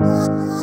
you.